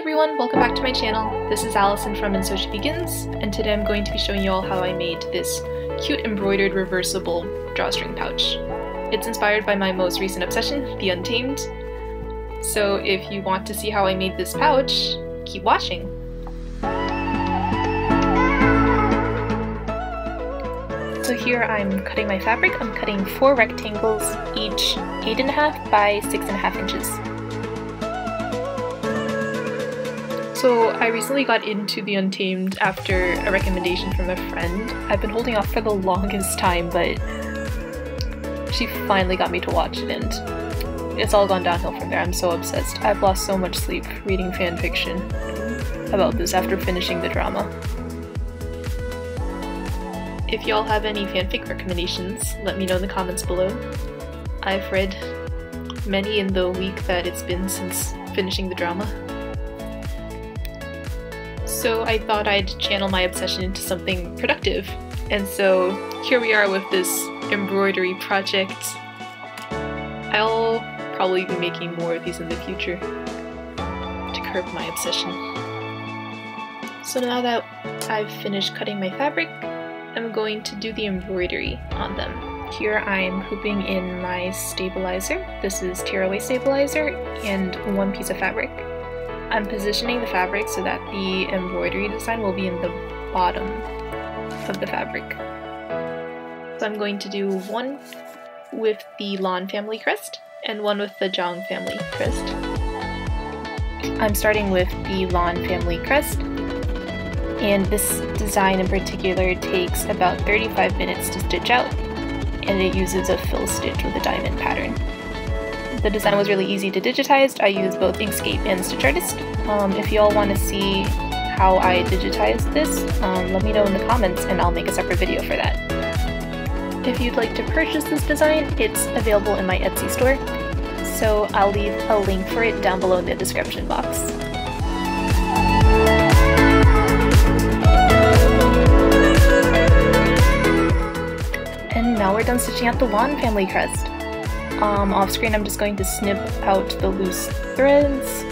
everyone, welcome back to my channel. This is Allison from And Sew She Begins, and today I'm going to be showing you all how I made this cute embroidered reversible drawstring pouch. It's inspired by my most recent obsession, The Untamed. So if you want to see how I made this pouch, keep watching. So here I'm cutting my fabric. I'm cutting four rectangles, each 8.5 by 6.5 inches. So I recently got into The Untamed after a recommendation from a friend. I've been holding off for the longest time, but she finally got me to watch it and it's all gone downhill from there. I'm so obsessed. I've lost so much sleep reading fanfiction about this after finishing the drama. If y'all have any fanfic recommendations, let me know in the comments below. I've read many in the week that it's been since finishing the drama. So I thought I'd channel my obsession into something productive. And so here we are with this embroidery project. I'll probably be making more of these in the future to curb my obsession. So now that I've finished cutting my fabric, I'm going to do the embroidery on them. Here I'm hooping in my stabilizer. This is tearaway stabilizer and one piece of fabric. I'm positioning the fabric so that the embroidery design will be in the bottom of the fabric. So I'm going to do one with the Lan family crest and one with the Jiang family crest. I'm starting with the Lan family crest and this design in particular takes about 35 minutes to stitch out and it uses a fill stitch with a diamond pattern. The design was really easy to digitize. I used both Inkscape and Stitch Artist. Um, if you all want to see how I digitized this, um, let me know in the comments and I'll make a separate video for that. If you'd like to purchase this design, it's available in my Etsy store, so I'll leave a link for it down below in the description box. And now we're done stitching out the Lan family crest. Um, off screen I'm just going to snip out the loose threads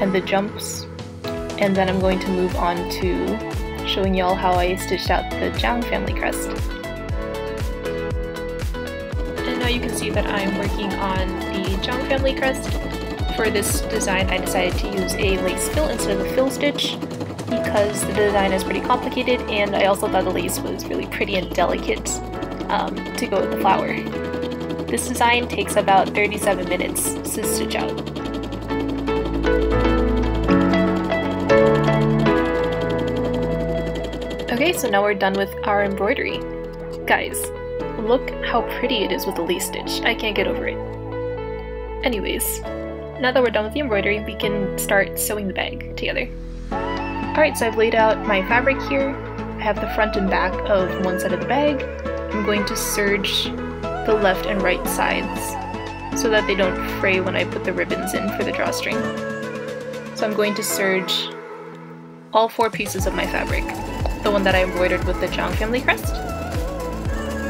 and the jumps and then I'm going to move on to showing y'all how I stitched out the Jiang family crest. And now you can see that I'm working on the Jiang family crest. For this design I decided to use a lace fill instead of a fill stitch because the design is pretty complicated and I also thought the lace was really pretty and delicate um, to go with the flower. This design takes about 37 minutes to stitch out. Okay, so now we're done with our embroidery. Guys, look how pretty it is with the lace stitch. I can't get over it. Anyways, now that we're done with the embroidery, we can start sewing the bag together. Alright, so I've laid out my fabric here. I have the front and back of one side of the bag. I'm going to serge the left and right sides so that they don't fray when I put the ribbons in for the drawstring. So I'm going to serge all four pieces of my fabric. The one that I embroidered with the Jiang family crest,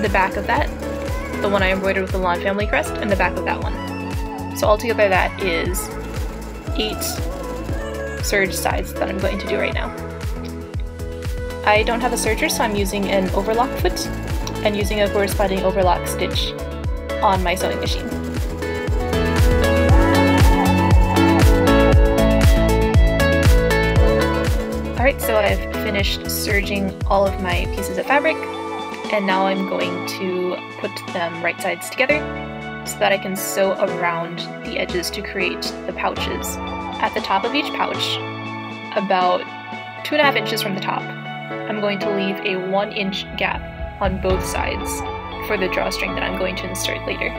the back of that, the one I embroidered with the Lan family crest, and the back of that one. So altogether that is eight serge sides that I'm going to do right now. I don't have a serger, so I'm using an overlock foot and using a corresponding overlock stitch on my sewing machine. Alright, so I've finished serging all of my pieces of fabric, and now I'm going to put them right sides together so that I can sew around the edges to create the pouches. At the top of each pouch, about two and a half inches from the top, I'm going to leave a one inch gap on both sides for the drawstring that I'm going to insert later.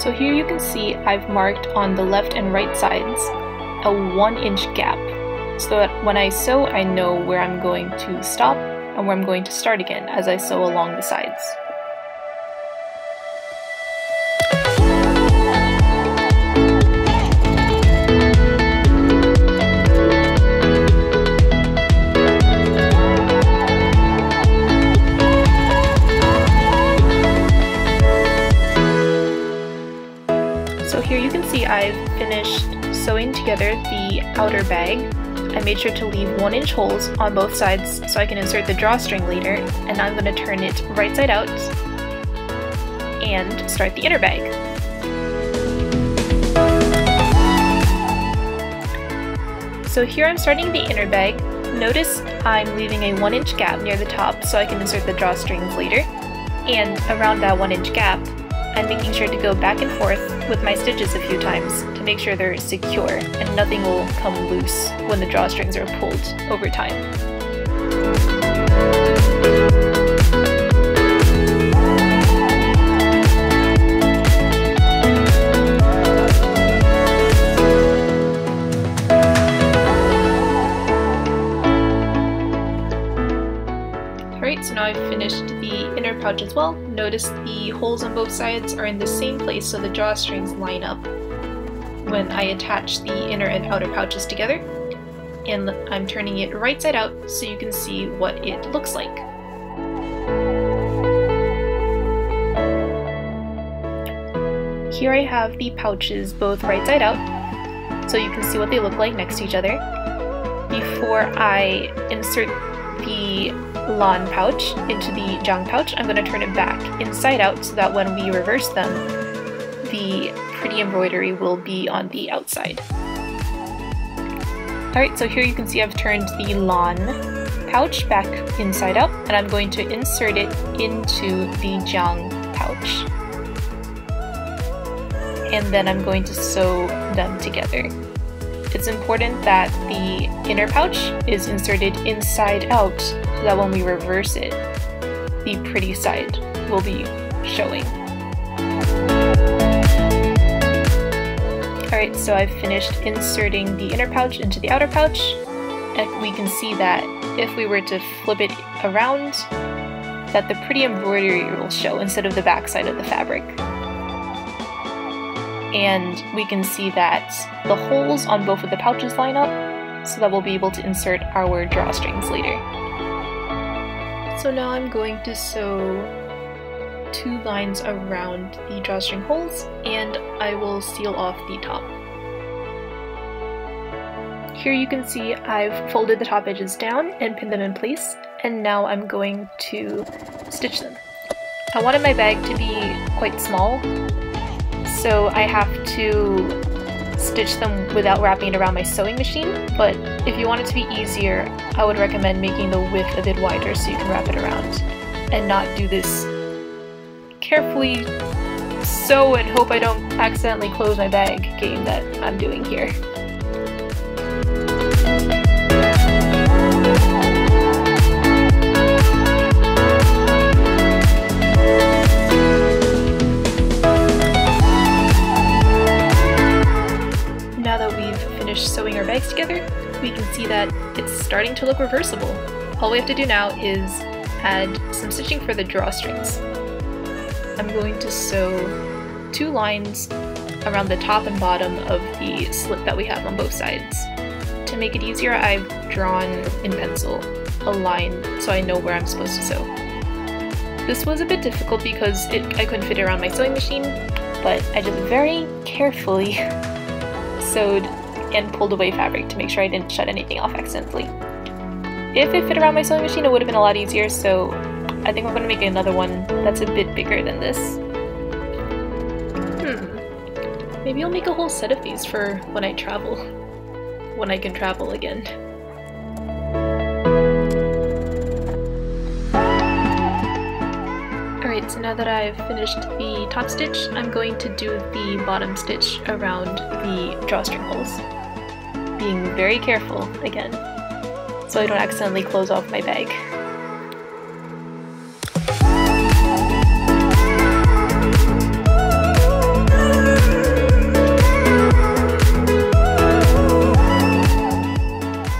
So here you can see I've marked on the left and right sides a one inch gap so that when I sew I know where I'm going to stop and where I'm going to start again as I sew along the sides. I've finished sewing together the outer bag. I made sure to leave 1 inch holes on both sides so I can insert the drawstring later, and I'm going to turn it right side out and start the inner bag. So here I'm starting the inner bag. Notice I'm leaving a 1 inch gap near the top so I can insert the drawstrings later, and around that 1 inch gap, I'm making sure to go back and forth with my stitches a few times to make sure they're secure and nothing will come loose when the drawstrings are pulled over time. I've finished the inner pouch as well. Notice the holes on both sides are in the same place so the drawstrings line up when I attach the inner and outer pouches together. And I'm turning it right side out so you can see what it looks like. Here I have the pouches both right side out so you can see what they look like next to each other. Before I insert the Lan pouch into the Jiang pouch, I'm going to turn it back inside out so that when we reverse them, the pretty embroidery will be on the outside. Alright, so here you can see I've turned the Lan pouch back inside out, and I'm going to insert it into the Jiang pouch. And then I'm going to sew them together. It's important that the inner pouch is inserted inside out so that when we reverse it, the pretty side will be showing. Alright, so I've finished inserting the inner pouch into the outer pouch, and we can see that if we were to flip it around, that the pretty embroidery will show instead of the back side of the fabric and we can see that the holes on both of the pouches line up so that we'll be able to insert our drawstrings later. So now I'm going to sew two lines around the drawstring holes and I will seal off the top. Here you can see I've folded the top edges down and pinned them in place and now I'm going to stitch them. I wanted my bag to be quite small so I have to stitch them without wrapping it around my sewing machine, but if you want it to be easier, I would recommend making the width a bit wider so you can wrap it around and not do this carefully sew and hope I don't accidentally close my bag game that I'm doing here. Sewing our bags together, we can see that it's starting to look reversible. All we have to do now is add some stitching for the drawstrings. I'm going to sew two lines around the top and bottom of the slit that we have on both sides. To make it easier, I've drawn in pencil a line so I know where I'm supposed to sew. This was a bit difficult because it, I couldn't fit it around my sewing machine, but I just very carefully sewed and pulled away fabric to make sure I didn't shut anything off accidentally. If it fit around my sewing machine, it would have been a lot easier, so I think I'm going to make another one that's a bit bigger than this. Hmm. Maybe I'll make a whole set of these for when I travel. When I can travel again. Alright, so now that I've finished the top stitch, I'm going to do the bottom stitch around the drawstring holes being very careful again, so I don't accidentally close off my bag.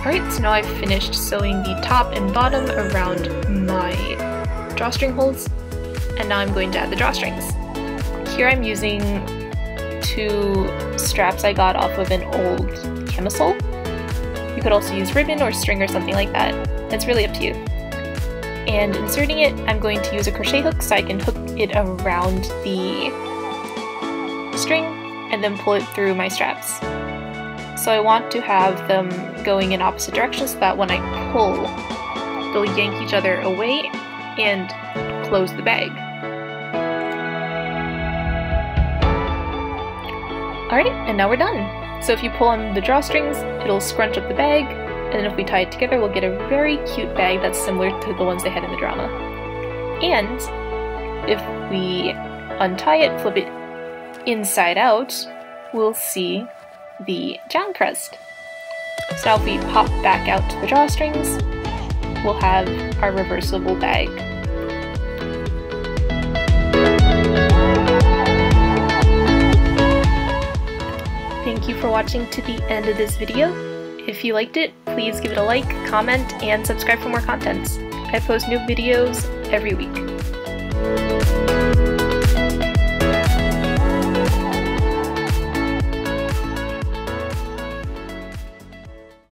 Alright, so now I've finished sewing the top and bottom around my drawstring holes, and now I'm going to add the drawstrings. Here I'm using two straps I got off of an old camisole. You could also use ribbon or string or something like that. It's really up to you. And inserting it, I'm going to use a crochet hook so I can hook it around the string and then pull it through my straps. So I want to have them going in opposite directions so that when I pull, they'll yank each other away and close the bag. Alright, and now we're done. So if you pull on the drawstrings, it'll scrunch up the bag, and then if we tie it together, we'll get a very cute bag that's similar to the ones they had in the drama. And if we untie it, flip it inside out, we'll see the Jiang crest. So now if we pop back out to the drawstrings, we'll have our reversible bag. Thank you for watching to the end of this video. If you liked it, please give it a like, comment, and subscribe for more contents. I post new videos every week.